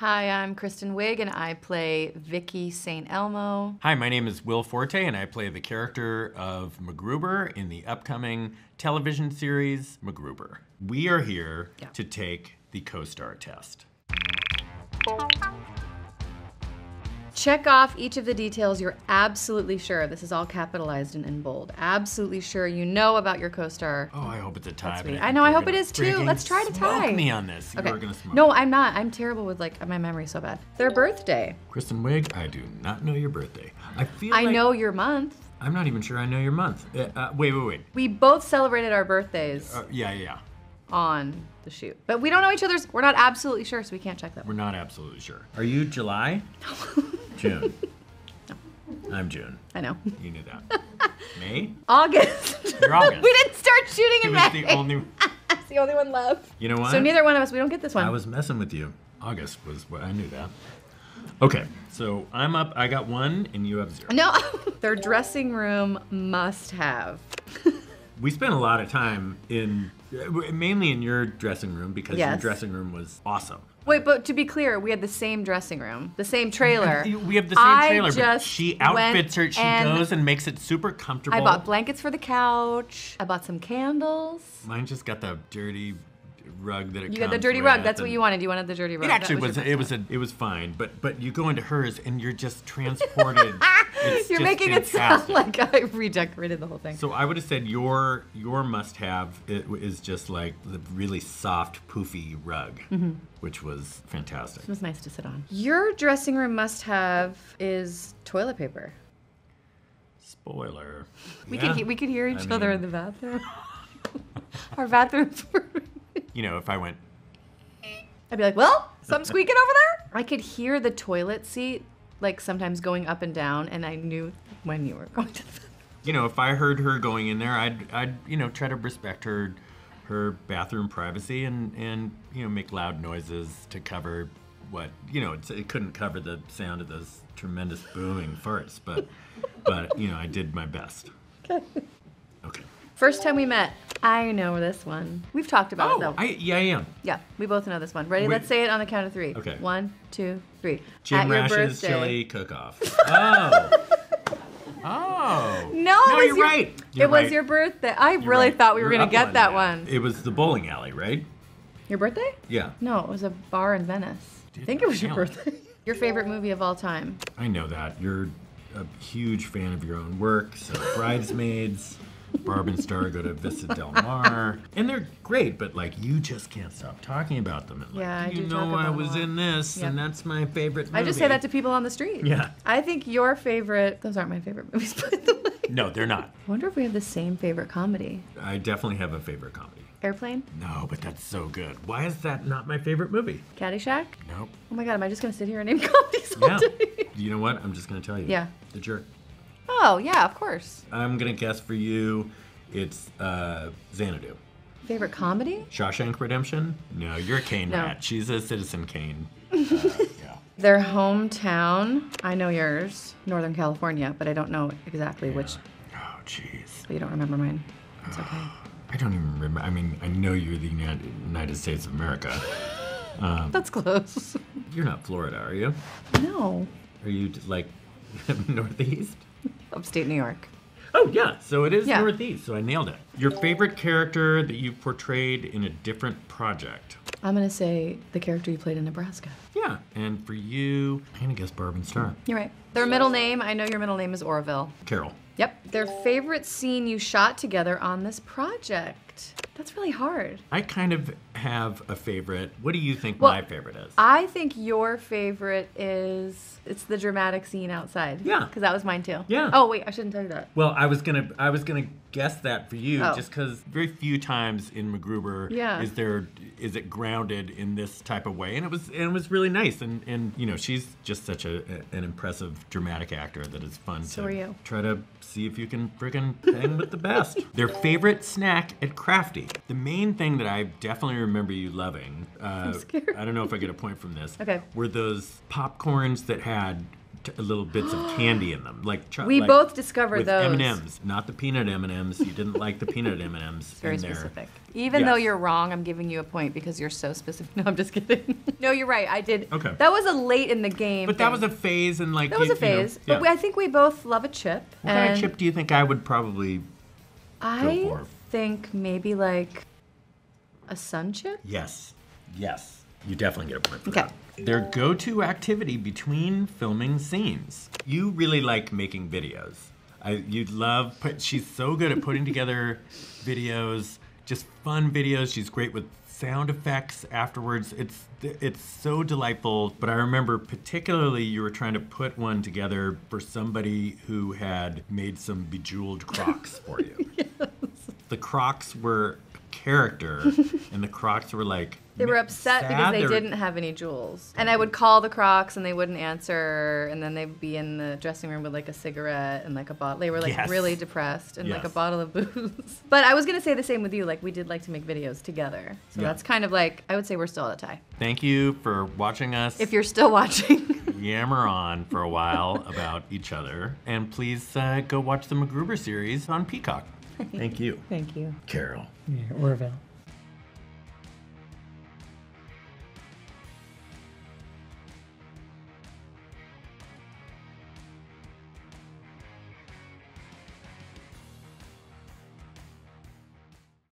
Hi, I'm Kristen Wiig, and I play Vicky St. Elmo. Hi, my name is Will Forte, and I play the character of MacGruber in the upcoming television series MacGruber. We are here Yeah. to take the co-star test. Check off each of the details you're absolutely sure. This is all capitalized and in bold. Absolutely sure you know about your co-star. Oh, I hope it's a tie. me. I know, I hope it is too. Let's try to smoke tie. me on this. Okay. You're gonna smoke. No, I'm not. I'm terrible with like my memory's so bad. Their birthday. Kristen Wiig, I do not know your birthday. I feel I like know your month. I'm not even sure I know your month. Uh, uh, wait, wait, wait. We both celebrated our birthdays Uh, yeah, yeah, yeah. on the shoot, but we don't know each other's. We're not absolutely sure, so we can't check that. We're not absolutely sure. Are you July? June. I'm June. I know. You knew that. May? August. You're August. we didn't start shooting It in was May. the only. It's the only one left. You know what? So neither one of us. We don't get this one. I was messing with you. August was what I knew that. Okay, so I'm up. I got one, and you have zero. No, their dressing room must have. We spent a lot of time in, mainly in your dressing room because your dressing room was awesome. Wait, but to be clear, we had the same dressing room, the same trailer. We have the same I trailer, but just she outfits her. She and goes and makes it super comfortable. I bought blankets for the couch. I bought some candles. Mine just got the dirty rug that it You got the dirty rug. That's what you wanted. You wanted the dirty rug. It That actually was. it was a. It was fine, but but you go into hers and you're just transported. It's You're just making it sound like I redecorated the whole thing. So I would have said your your must-have is just like the really soft, poofy rug, Mm-hmm. which was fantastic. It was nice to sit on. Your dressing room must have is toilet paper. Spoiler. We Yeah. could we could hear each I other mean- in the bathroom. Our bathrooms were. You know, if I went, I'd be like, well, something squeaking over there. I could hear the toilet seat like sometimes going up and down, and I knew when you were going to. The you know, if I heard her going in there, I'd I'd you know try to respect her her bathroom privacy and and you know make loud noises to cover what you know it's, it couldn't cover the sound of those tremendous booming farts, but but you know I did my best. Okay. First time we met. I know this one. We've talked about it Oh, though. I yeah I am. yeah, we both know this one. Ready? Wait. Let's say it on the count of three. Okay. One, two, three. Jim At Rash's chili cook-off. Oh. oh. No, No, it was you're your, right. it You're was right. your birthday. I You're really right. thought we were You're gonna get that that. one. It was the bowling alley, right? Your birthday? Yeah. No, it was a bar in Venice. I think it was your birthday. Your favorite movie of all time? I know that. You're a huge fan of your own work. So Bridesmaids, Barb and Star go to Vista Del Mar. And they're great, but like you just can't stop talking about them. And, like, Yeah, I you know I was in this, and that's my favorite movie. I just say that to people on the street. Yeah. I think your favorite. Those aren't my favorite movies, by the way. No, they're not. I wonder if we have the same favorite comedy. I definitely have a favorite comedy. Airplane, No, but that's so good. Why is that not my favorite movie? Caddyshack. Nope. Oh my god, am I just gonna sit here and name comedies all Yeah. day? You know what? I'm just gonna tell you. Yeah. The jerk. Oh yeah, of course. I'm gonna guess for you, it's uh, Xanadu. Favorite comedy? Shawshank Redemption? No, you're a Kane No. rat. She's a Citizen Kane. Uh, yeah. Their hometown. I know yours, Northern California, but I don't know exactly which. Oh, jeez. But you don't remember mine. It's okay. I don't even remember. I mean, I know you're the United United States of America. That's close. You're not Florida, are you? no. Are you like Northeast? Upstate New York. Oh, yeah. So it is Yeah. Northeast. So I nailed it. Your favorite character that you've portrayed in a different project? I'm gonna say the character you played in Nebraska. Yeah. And for you, I'm gonna guess Barb and Star. You're right. Their middle name, I know your middle name is Orville. Carol. Yep. Their favorite scene you shot together on this project. That's really hard. I kind of have a favorite. What do you think Well, my favorite is? I think your favorite is it's the dramatic scene outside. Yeah. Because that was mine too. Yeah. Oh wait, I shouldn't tell you that. Well, I was gonna I was gonna guess that for you, Oh. just because very few times in MacGruber Yeah. is there is it grounded in this type of way, and it was and it was really nice, and and you know she's just such a, an impressive dramatic actor that it's fun So to are you. try to see if you can friggin' hang with the best. Their favorite snack at Crafty. The main thing that I definitely remember you loving. Uh, scared. I don't know if I get a point from this. Okay. Were those popcorns that had t- little bits of candy in them, like cho- We like both discovered with those. M&Ms, not the peanut M&Ms. You didn't like the peanut M&Ms Very in there. specific. Even though you're wrong, I'm giving you a point because you're so specific. No, I'm just kidding. no, you're right. I did. Okay. That was a late in the game. But that was a phase, and like that was you- a you know, phase. yeah. But we, I think we both love a chip. what kind of chip do you think I would probably? I for? think maybe like a sun chip. Yes, yes. You definitely get a point for Okay. that. Their go-to activity between filming scenes. You really like making videos. I, you love. Put, she's so good at putting together videos, just fun videos. She's great with sound effects afterwards. It's it's so delightful. But I remember particularly you were trying to put one together for somebody who had made some bejeweled Crocs for you. The Crocs were character, and the Crocs were like They were upset because they didn't have any jewels. And I would call the Crocs and they wouldn't answer. And then they'd be in the dressing room with like a cigarette and like a bottle. They were like Yes. really depressed and like a bottle of booze. but I was going to say the same with you. Like we did like to make videos together. So Yeah. that's kind of like, I would say we're still at a tie. Thank you for watching us If you're still watching. yammer on for a while about each other. And please uh, go watch the MacGruber series on Peacock. Thank you. Thank you. Carol. Yeah, Orville.